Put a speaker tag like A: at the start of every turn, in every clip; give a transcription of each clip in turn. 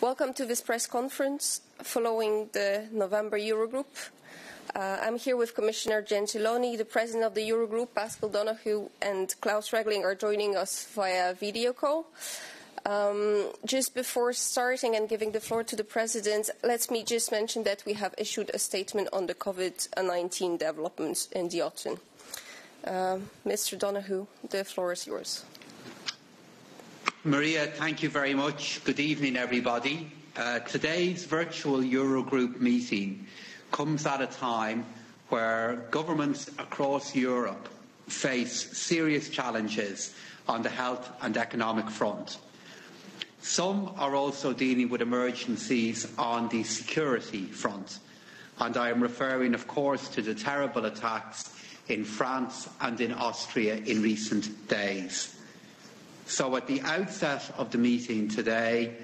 A: Welcome to this press conference following the November Eurogroup. Uh, I'm here with Commissioner Gentiloni, the President of the Eurogroup, Paschal Donohoe, and Klaus Regling are joining us via video call. Um, just before starting and giving the floor to the President, let me just mention that we have issued a statement on the COVID-19 developments in the autumn. Uh, Mr. Donohoe, the floor is yours.
B: Maria, thank you very much. Good evening, everybody. Uh, today's virtual Eurogroup meeting comes at a time where governments across Europe face serious challenges on the health and economic front. Some are also dealing with emergencies on the security front, and I am referring, of course, to the terrible attacks in France and in Austria in recent days. So at the outset of the meeting today,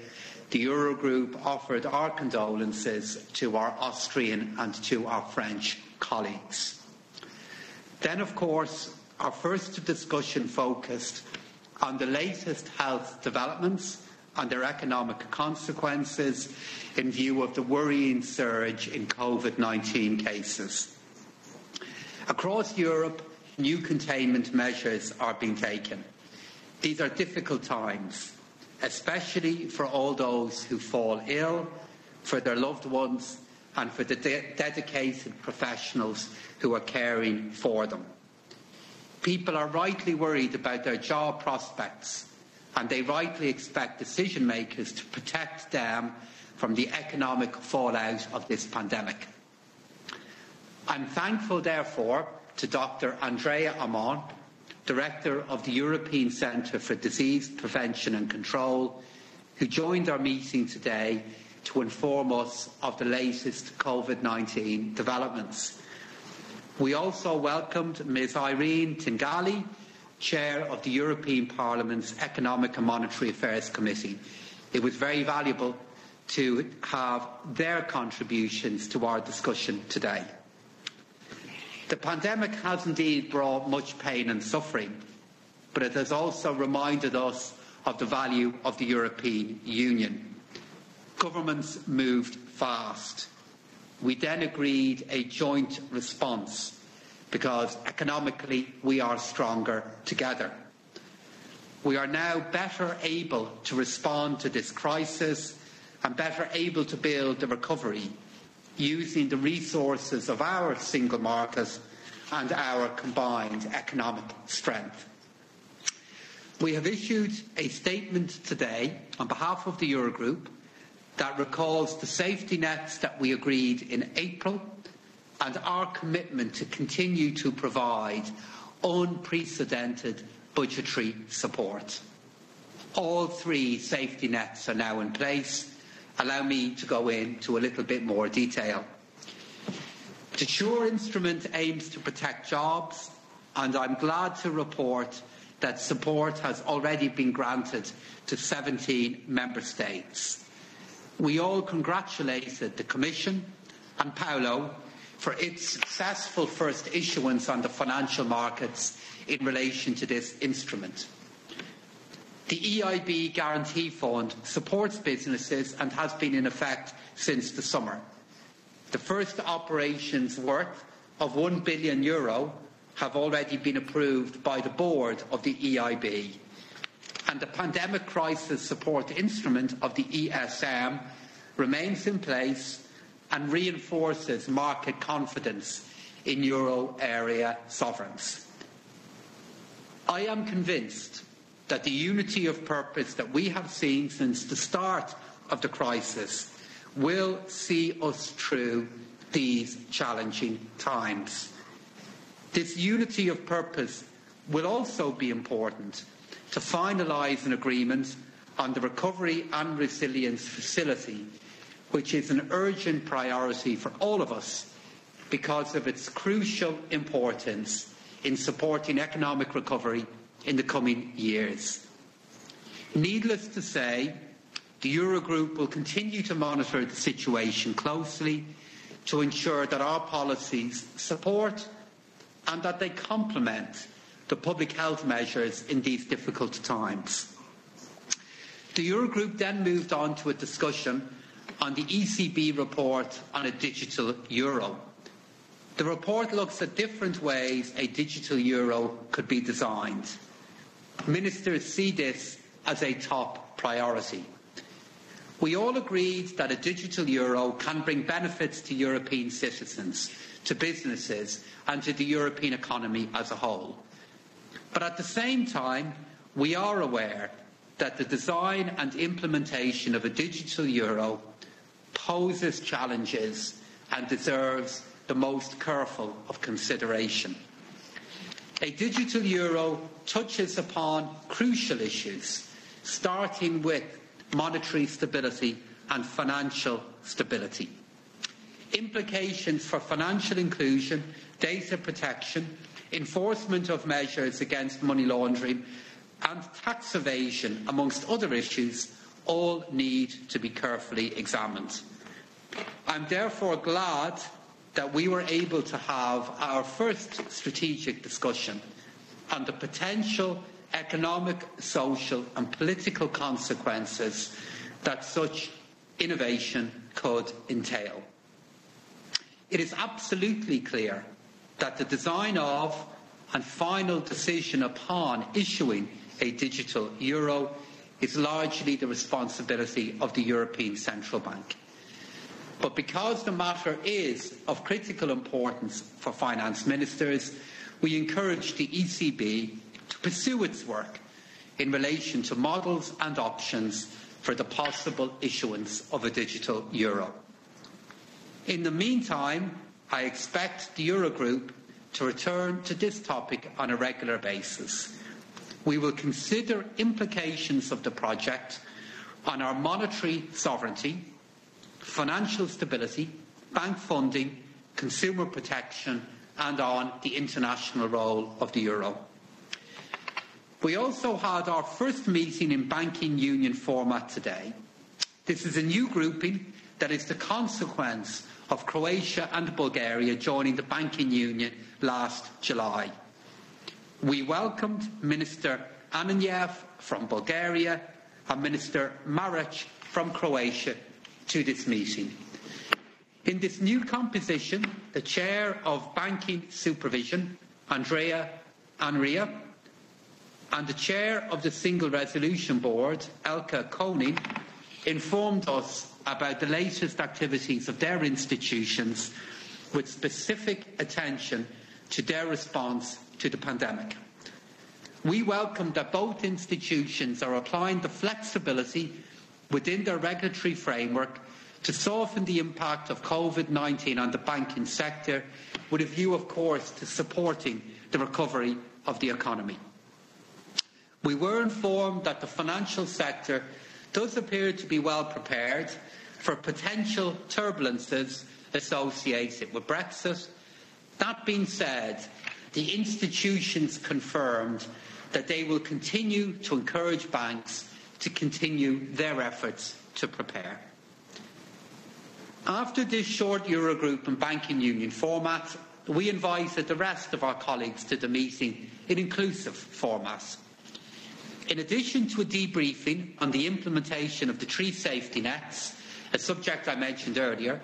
B: the Eurogroup offered our condolences to our Austrian and to our French colleagues. Then, of course, our first discussion focused on the latest health developments and their economic consequences in view of the worrying surge in COVID-19 cases. Across Europe, new containment measures are being taken. These are difficult times, especially for all those who fall ill, for their loved ones, and for the de- dedicated professionals who are caring for them. People are rightly worried about their job prospects, and they rightly expect decision makers to protect them from the economic fallout of this pandemic. I'm thankful, therefore, to Dr. Andrea Ammon, Director of the European Centre for Disease Prevention and Control, who joined our meeting today to inform us of the latest COVID-19 developments. We also welcomed Ms Irene Tinagli, Chair of the European Parliament's Economic and Monetary Affairs Committee. It was very valuable to have their contributions to our discussion today. The pandemic has indeed brought much pain and suffering, but it has also reminded us of the value of the European Union. Governments moved fast. We then agreed a joint response because economically we are stronger together. We are now better able to respond to this crisis and better able to build the recovery using the resources of our single market and our combined economic strength. We have issued a statement today on behalf of the Eurogroup that recalls the safety nets that we agreed in April and our commitment to continue to provide unprecedented budgetary support. All three safety nets are now in place allow me to go into a little bit more detail. The SURE instrument aims to protect jobs, and I'm glad to report that support has already been granted to 17 member states. We all congratulated the Commission and Paolo for its successful first issuance on the financial markets in relation to this instrument. The EIB Guarantee Fund supports businesses and has been in effect since the summer. The first operations worth of 1 billion euro have already been approved by the board of the EIB. And the pandemic crisis support instrument of the ESM remains in place and reinforces market confidence in euro area sovereigns. I am convinced that the unity of purpose that we have seen since the start of the crisis will see us through these challenging times. This unity of purpose will also be important to finalise an agreement on the Recovery and Resilience Facility, which is an urgent priority for all of us because of its crucial importance in supporting economic recovery in the coming years. Needless to say, the Eurogroup will continue to monitor the situation closely to ensure that our policies support and that they complement the public health measures in these difficult times. The Eurogroup then moved on to a discussion on the ECB report on a digital euro. The report looks at different ways a digital euro could be designed. Ministers see this as a top priority. We all agreed that a digital euro can bring benefits to European citizens, to businesses and to the European economy as a whole. But at the same time, we are aware that the design and implementation of a digital euro poses challenges and deserves the most careful of consideration. A digital euro touches upon crucial issues, starting with monetary stability and financial stability. Implications for financial inclusion, data protection, enforcement of measures against money laundering and tax evasion, amongst other issues, all need to be carefully examined. I'm therefore glad that we were able to have our first strategic discussion on the potential economic, social and political consequences that such innovation could entail. It is absolutely clear that the design of and final decision upon issuing a digital euro is largely the responsibility of the European Central Bank. But because the matter is of critical importance for finance ministers, we encourage the ECB to pursue its work in relation to models and options for the possible issuance of a digital euro. In the meantime, I expect the Eurogroup to return to this topic on a regular basis. We will consider implications of the project on our monetary sovereignty, financial stability, bank funding, consumer protection and on the international role of the euro. We also had our first meeting in banking union format today. This is a new grouping that is the consequence of Croatia and Bulgaria joining the banking union last July. We welcomed Minister Ananiev from Bulgaria and Minister Maric from Croatia to this meeting. In this new composition, the Chair of Banking Supervision, Andrea Enria, and the Chair of the Single Resolution Board, Elke König, informed us about the latest activities of their institutions with specific attention to their response to the pandemic. We welcome that both institutions are applying the flexibility within their regulatory framework to soften the impact of COVID-19 on the banking sector with a view, of course, to supporting the recovery of the economy. We were informed that the financial sector does appear to be well prepared for potential turbulences associated with Brexit. That being said, the institutions confirmed that they will continue to encourage banks to continue their efforts to prepare. After this short Eurogroup and Banking Union format, we invited the rest of our colleagues to the meeting in inclusive format. In addition to a debriefing on the implementation of the three safety nets, a subject I mentioned earlier,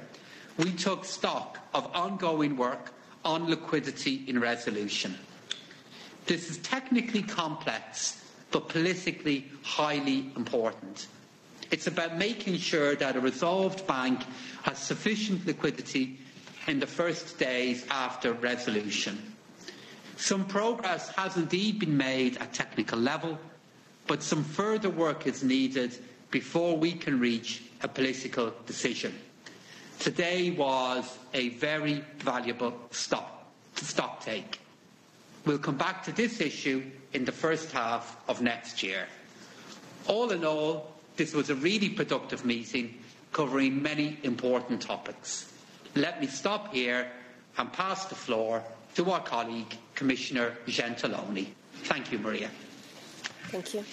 B: we took stock of ongoing work on liquidity in resolution. This is technically complex but politically highly important. It's about making sure that a resolved bank has sufficient liquidity in the first days after resolution. Some progress has indeed been made at technical level, but some further work is needed before we can reach a political decision. Today was a very valuable stop, stock take. We'll come back to this issue in the first half of next year. All in all, this was a really productive meeting covering many important topics. Let me stop here and pass the floor to our colleague, Commissioner Gentiloni. Thank you, Maria.
A: Thank you.